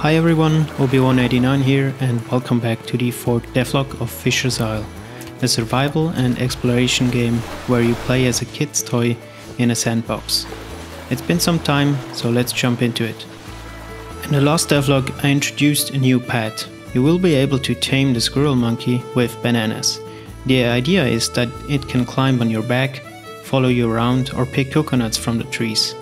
Hi everyone, Obiwahn89 here and welcome back to the fourth devlog of Fisher's Isle, a survival and exploration game where you play as a kid's toy in a sandbox. It's been some time, so let's jump into it. In the last devlog I introduced a new pet. You will be able to tame the squirrel monkey with bananas. The idea is that it can climb on your back, follow you around or pick coconuts from the trees.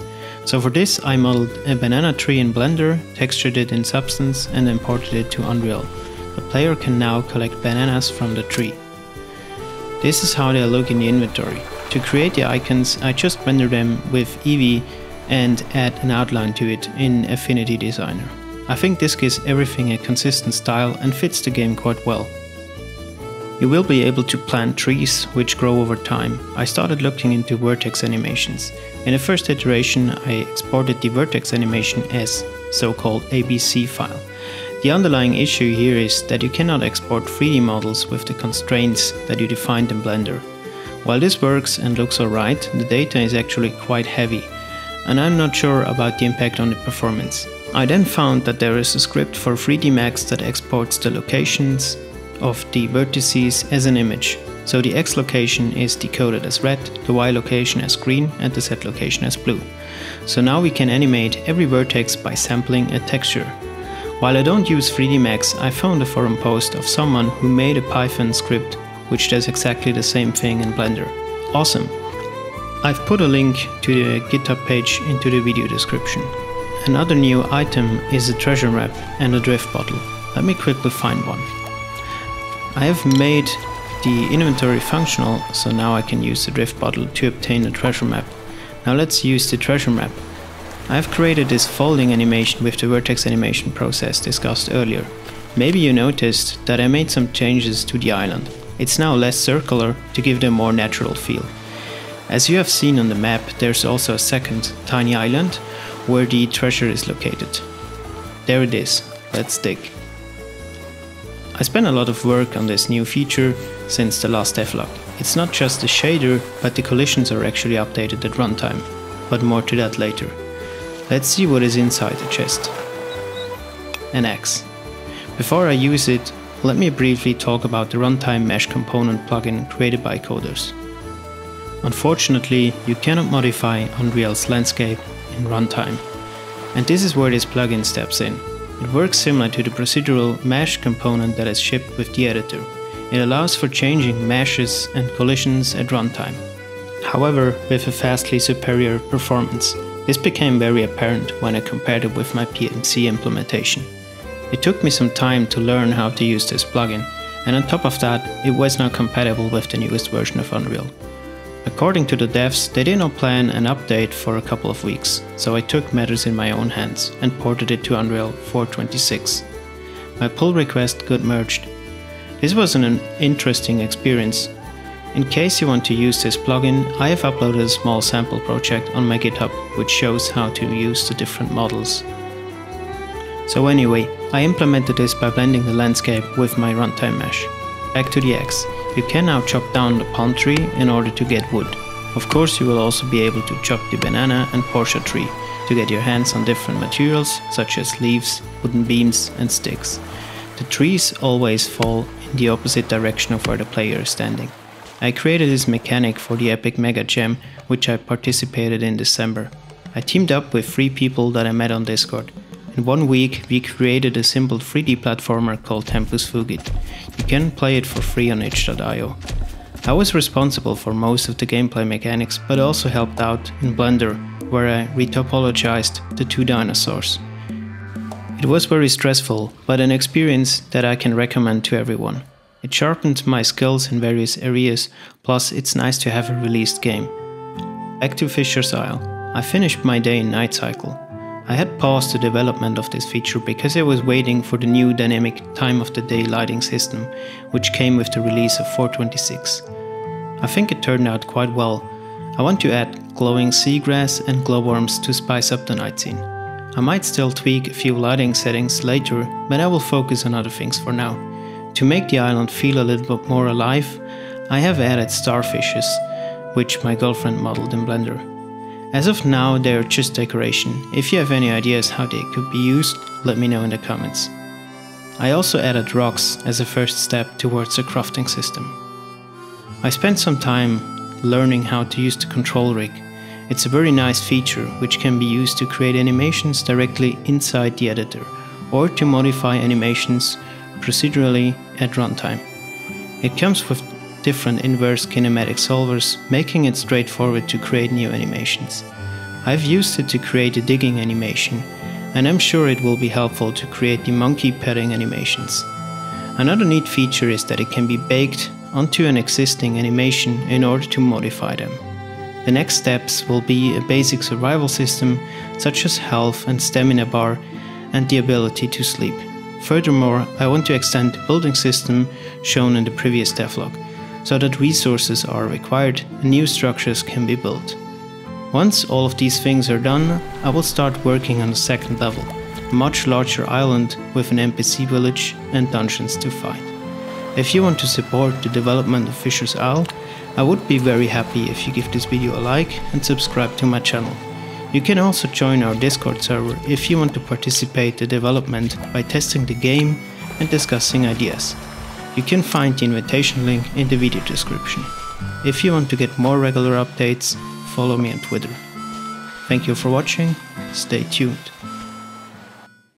So for this I modeled a banana tree in Blender, textured it in Substance and imported it to Unreal. The player can now collect bananas from the tree. This is how they look in the inventory. To create the icons I just render them with Eevee and add an outline to it in Affinity Designer. I think this gives everything a consistent style and fits the game quite well. You will be able to plant trees which grow over time. I started looking into vertex animations. In the first iteration I exported the vertex animation as so-called ABC file. The underlying issue here is that you cannot export 3D models with the constraints that you defined in Blender. While this works and looks alright, the data is actually quite heavy, and I'm not sure about the impact on the performance. I then found that there is a script for 3D Max that exports the locations, of the vertices as an image. So the X location is decoded as red, the Y location as green and the Z location as blue. So now we can animate every vertex by sampling a texture. While I don't use 3D Max, I found a forum post of someone who made a Python script which does exactly the same thing in Blender. Awesome! I've put a link to the GitHub page into the video description. Another new item is a treasure map and a drift bottle. Let me quickly find one. I have made the inventory functional, so now I can use the drift bottle to obtain a treasure map. Now let's use the treasure map. I have created this folding animation with the vertex animation process discussed earlier. Maybe you noticed that I made some changes to the island. It's now less circular to give a more natural feel. As you have seen on the map, there's also a second tiny island where the treasure is located. There it is, let's dig. I spent a lot of work on this new feature since the last devlog. It's not just the shader, but the collisions are actually updated at runtime, but more to that later. Let's see what is inside the chest. An axe. Before I use it, let me briefly talk about the runtime mesh component plugin created by Koderz. Unfortunately, you cannot modify Unreal's landscape in runtime, and this is where this plugin steps in. It works similar to the procedural mesh component that is shipped with the editor. It allows for changing meshes and collisions at runtime. However, with a vastly superior performance. This became very apparent when I compared it with my PMC implementation. It took me some time to learn how to use this plugin, and on top of that, it was now compatible with the newest version of Unreal. According to the devs, they did not plan an update for a couple of weeks, so I took matters in my own hands and ported it to Unreal 426. My pull request got merged. This was an interesting experience. In case you want to use this plugin, I have uploaded a small sample project on my GitHub which shows how to use the different models. So anyway, I implemented this by blending the landscape with my runtime mesh. Back to the X. You can now chop down the palm tree in order to get wood. Of course you will also be able to chop the banana and Porsche tree to get your hands on different materials such as leaves, wooden beams and sticks. The trees always fall in the opposite direction of where the player is standing. I created this mechanic for the Epic Mega Jam, which I participated in December. I teamed up with three people that I met on Discord. In one week, we created a simple 3D platformer called Tempus Fugit. You can play it for free on itch.io. I was responsible for most of the gameplay mechanics, but also helped out in Blender, where I retopologized the two dinosaurs. It was very stressful, but an experience that I can recommend to everyone. It sharpened my skills in various areas, plus it's nice to have a released game. Back to Fisher's Isle. I finished my day in Night Cycle. I had paused the development of this feature because I was waiting for the new dynamic time of the day lighting system, which came with the release of 426. I think it turned out quite well. I want to add glowing seagrass and glowworms to spice up the night scene. I might still tweak a few lighting settings later, but I will focus on other things for now. To make the island feel a little bit more alive, I have added starfishes, which my girlfriend modeled in Blender. As of now, they are just decoration. If you have any ideas how they could be used, let me know in the comments. I also added rocks as a first step towards a crafting system. I spent some time learning how to use the control rig. It's a very nice feature which can be used to create animations directly inside the editor or to modify animations procedurally at runtime. It comes with different inverse kinematic solvers, making it straightforward to create new animations. I've used it to create a digging animation, and I'm sure it will be helpful to create the monkey petting animations. Another neat feature is that it can be baked onto an existing animation in order to modify them. The next steps will be a basic survival system such as health and stamina bar and the ability to sleep. Furthermore, I want to extend the building system shown in the previous devlog, so that resources are required and new structures can be built. Once all of these things are done, I will start working on the second level, a much larger island with an NPC village and dungeons to fight. If you want to support the development of Fisher's Isle, I would be very happy if you give this video a like and subscribe to my channel. You can also join our Discord server if you want to participate in the development by testing the game and discussing ideas. You can find the invitation link in the video description. If you want to get more regular updates, follow me on Twitter. Thank you for watching, stay tuned.